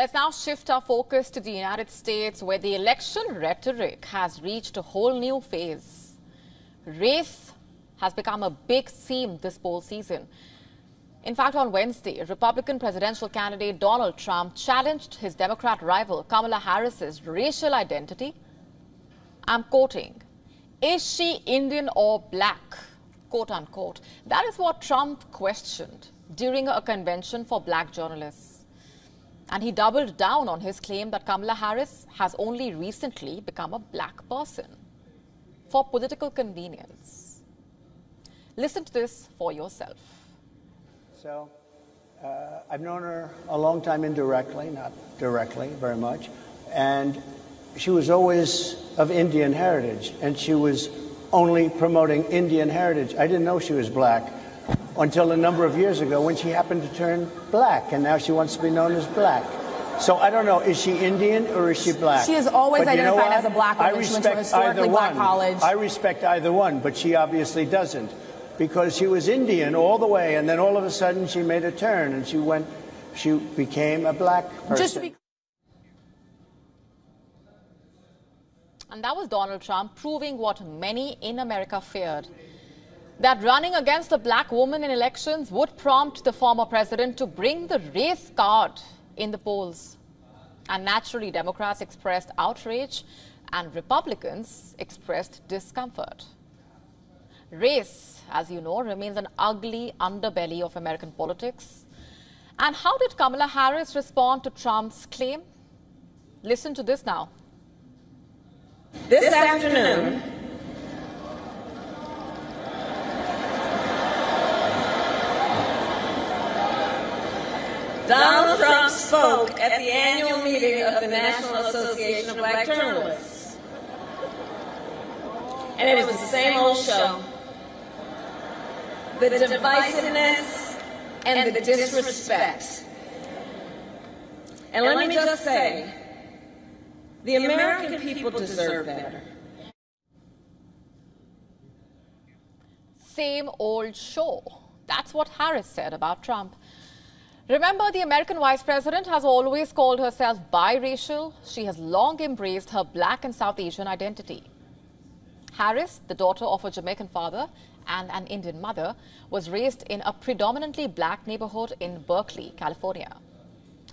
Let's now shift our focus to the United States, where the election rhetoric has reached a whole new phase. Race has become a big theme this poll season. In fact, on Wednesday, Republican presidential candidate Donald Trump challenged his Democrat rival Kamala Harris's racial identity. I'm quoting, is she Indian or black? Quote unquote. That is what Trump questioned during a convention for black journalists. And he doubled down on his claim that Kamala Harris has only recently become a black person for political convenience. Listen to this for yourself. So, uh, I've known her a long time indirectly, not directly very much. And she was always of Indian heritage, and she was only promoting Indian heritage. I didn't know she was black until a number of years ago when she happened to turn black, and now she wants to be known as black. So I don't know, is she Indian or is she black? She is always But you know identified as a black I woman. She went to a respect either historically black one. college. I respect either one, but she obviously doesn't because she was Indian all the way, and then all of a sudden she made a turn and she went, she became a black person. Just to be And that was Donald Trump proving what many in America feared that running against a black woman in elections would prompt the former president to bring the race card in the polls. And naturally, Democrats expressed outrage and Republicans expressed discomfort. Race, as you know, remains an ugly underbelly of American politics. And how did Kamala Harris respond to Trump's claim? Listen to this now. This afternoon, Donald Trump spoke at the annual meeting of the National Association of Black Journalists. And it was the same old show. The divisiveness and the disrespect. And let me just say, the American people deserve better. Same old show. That's what Harris said about Trump. Remember, the American vice president has always called herself biracial. She has long embraced her black and South Asian identity. Harris, the daughter of a Jamaican father and an Indian mother, was raised in a predominantly black neighborhood in Berkeley, California.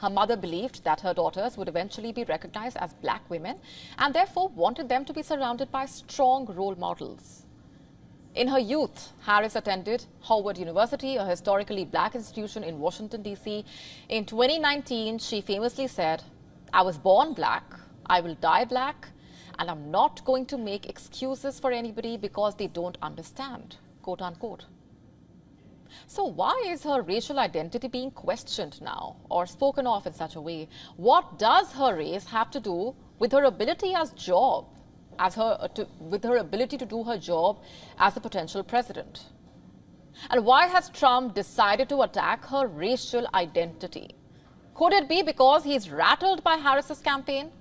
Her mother believed that her daughters would eventually be recognized as black women and therefore wanted them to be surrounded by strong role models. In her youth, Harris attended Howard University, a historically black institution in Washington, D.C. In 2019, she famously said, I was born black, I will die black, and I'm not going to make excuses for anybody because they don't understand, quote unquote. So, why is her racial identity being questioned now or spoken of in such a way? What does her race have to do with her ability as job, as her uh, to, with her ability to do her job as a potential president? And why has Trump decided to attack her racial identity? Could it be because he's rattled by Harris's campaign?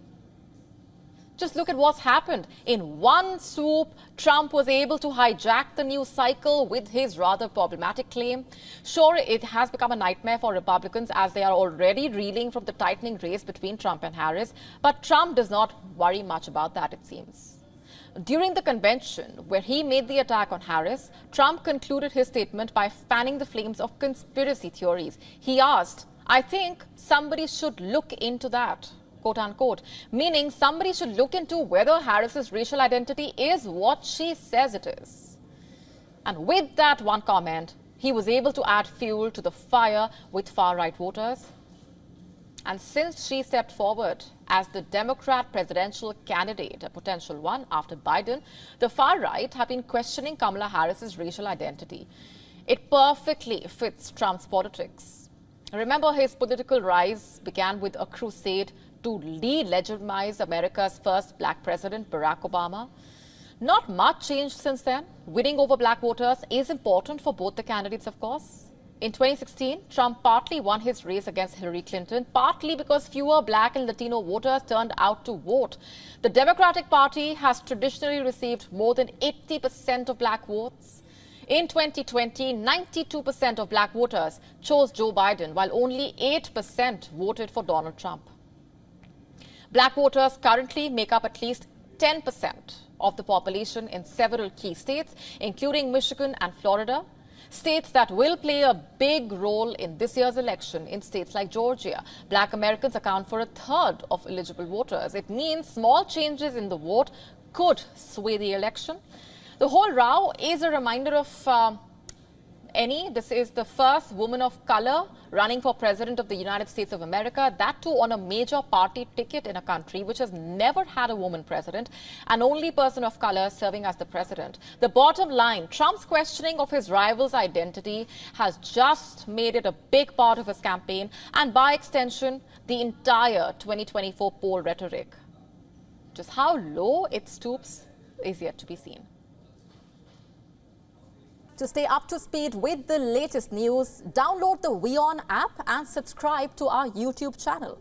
Just look at what's happened. In one swoop, Trump was able to hijack the news cycle with his rather problematic claim. Sure, it has become a nightmare for Republicans as they are already reeling from the tightening race between Trump and Harris. But Trump does not worry much about that, it seems. During the convention, where he made the attack on Harris, Trump concluded his statement by fanning the flames of conspiracy theories. He asked, I think somebody should look into that quote unquote, meaning somebody should look into whether Harris's racial identity is what she says it is. And with that one comment, he was able to add fuel to the fire with far right voters. And since she stepped forward as the Democrat presidential candidate, a potential one after Biden, the far right have been questioning Kamala Harris's racial identity. It perfectly fits Trump's politics. Remember, his political rise began with a crusade to delegitimize America's first black president, Barack Obama. Not much changed since then. Winning over black voters is important for both the candidates, of course. In 2016, Trump partly won his race against Hillary Clinton, partly because fewer black and Latino voters turned out to vote. The Democratic Party has traditionally received more than 80% of black votes. In 2020, 92% of black voters chose Joe Biden, while only 8% voted for Donald Trump. Black voters currently make up at least 10% of the population in several key states, including Michigan and Florida. States that will play a big role in this year's election in states like Georgia. Black Americans account for a third of eligible voters. It means small changes in the vote could sway the election. The whole row is a reminder of uh, any. This is the first woman of color running for president of the United States of America, that too on a major party ticket in a country which has never had a woman president, and only person of color serving as the president. The bottom line, Trump's questioning of his rival's identity has just made it a big part of his campaign, and by extension, the entire 2024 poll rhetoric. Just how low it stoops is yet to be seen. To stay up to speed with the latest news, download the WION app and subscribe to our YouTube channel.